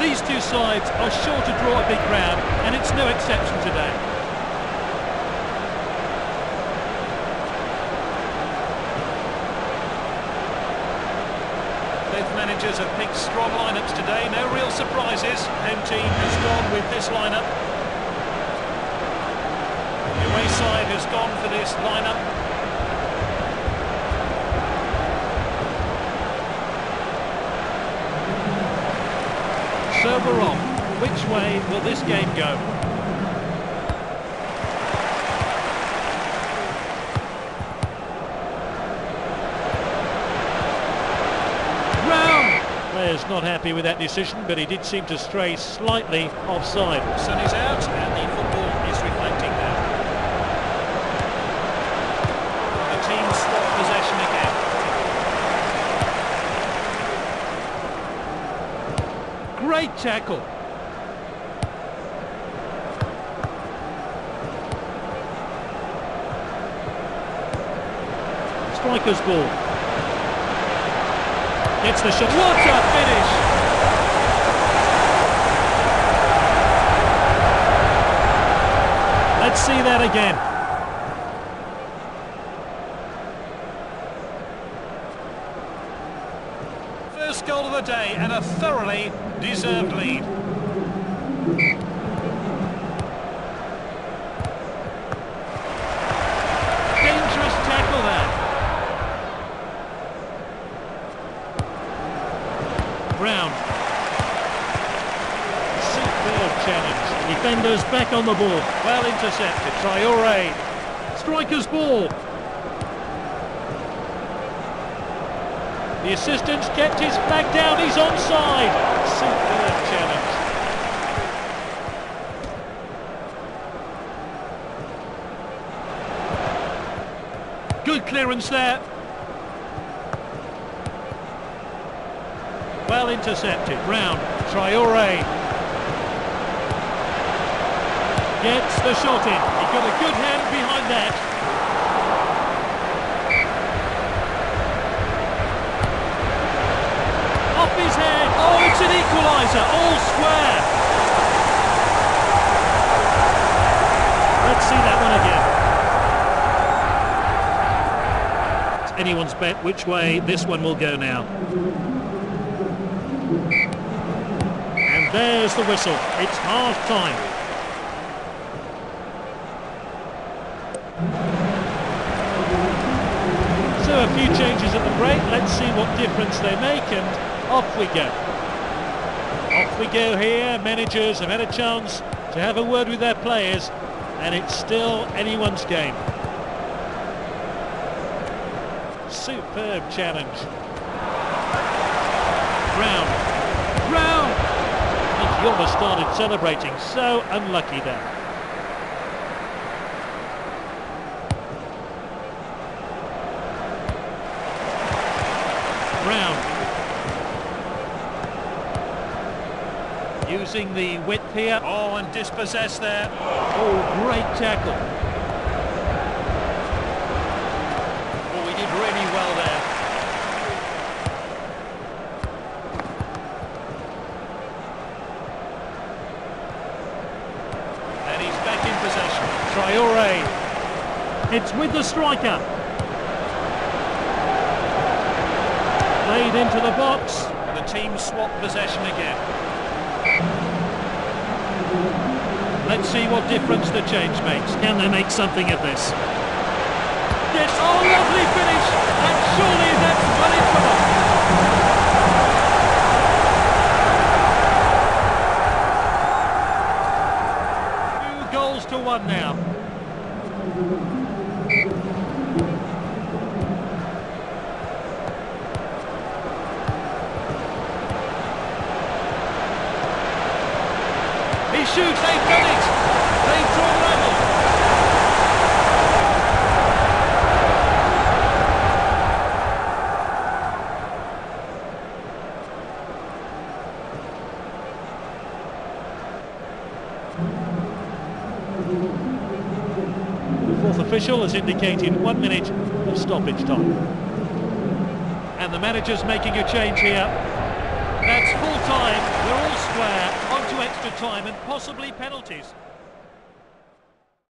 These two sides are sure to draw a big crowd, and it's no exception today. Both managers have picked strong lineups today, no real surprises. Home team has gone with this lineup. The away side has gone for this lineup. Server off. Which way will this game go? Round! Player's not happy with that decision, but he did seem to stray slightly offside. Sun is out and the football is reflecting that. The team swap possession again. Great tackle. Striker's ball. Gets the shot. What a finish! Let's see that again. First goal of the day and a thoroughly deserved lead. Dangerous tackle there. Brown. Superb challenge. Defenders back on the ball. Well intercepted. Traore. Striker's ball. The assistant's kept his flag down. He's onside. Superb challenge. Good clearance there. Well intercepted. Brown. Traore. Gets the shot in. He got a good hand behind that. All square. Let's see that one again. It's anyone's bet which way this one will go now. And there's the whistle. It's half time. So a few changes at the break. Let's see what difference they make and off we go. We go here. Managers have had a chance to have a word with their players and it's still anyone's game. Superb challenge. Brown. Brown! Think he almost started celebrating. So unlucky there. Brown. Using the width here. Oh, and dispossessed there. Oh, great tackle. Oh, we did really well there. And he's back in possession. Traore. It's with the striker. Played into the box. And the team swap possession again. Let's see what difference the change makes. Can they make something of this? Yes, oh, lovely finish! And surely that's well in front. Two goals to one now. He shoots, they've done it! They've drawn level! The fourth official has indicated one minute of stoppage time. And the manager's making a change here. That's full time, we're all square to extra time and possibly penalties.